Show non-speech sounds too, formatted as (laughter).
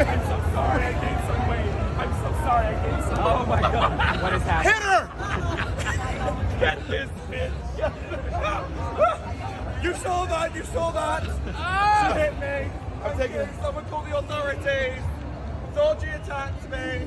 (laughs) I'm so sorry I gained some weight. I'm so sorry I gained some weight. Oh my god. (laughs) What is happening? Hit her! (laughs) Get this bitch. Get you saw that. You saw that. Ah! She hit me. I'm I'm taking. Someone call the authorities. Thought she attacked me.